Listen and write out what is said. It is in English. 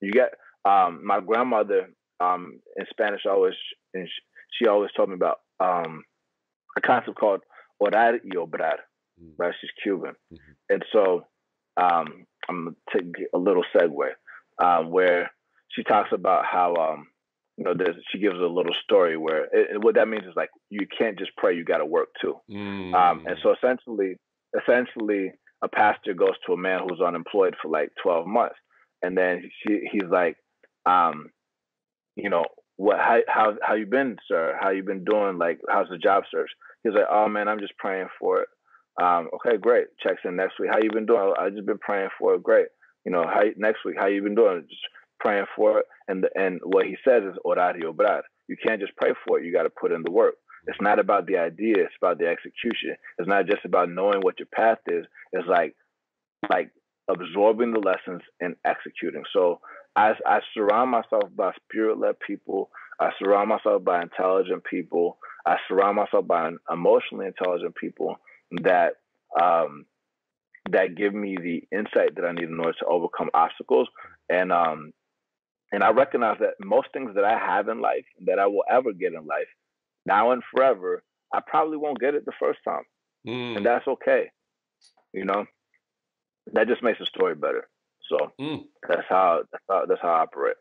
You get um, my grandmother um, in Spanish always and she always told me about um, a concept called orar y obrar. Mm. Right, she's Cuban, mm-hmm. and so um, I'm gonna take a little segue um, where she talks about how um, you know there's she gives a little story where it, what that means is like you can't just pray, you got to work too. Mm. Um, and so essentially, essentially, a pastor goes to a man who's unemployed for like 12 months, and then she he's like, um, you know, what how how how you been, sir? How you been doing? Like, how's the job search? He's like, oh man, I'm just praying for it. Um, okay, great. Checks in next week. How you been doing? I just been praying for it. Great. You know, how next week? How you been doing? Just praying for it. And and what he says is orar y obrar. You can't just pray for it. You got to put in the work. It's not about the idea. It's about the execution. It's not just about knowing what your path is. It's like like absorbing the lessons and executing. So I, I surround myself by spirit led people. I surround myself by intelligent people. I surround myself by emotionally intelligent people that um, that give me the insight that I need in order to overcome obstacles. And um, and I recognize that most things that I have in life, that I will ever get in life, now and forever, I probably won't get it the first time, mm. and that's okay. You know, that just makes the story better. So mm. that's how that's how that's how I operate.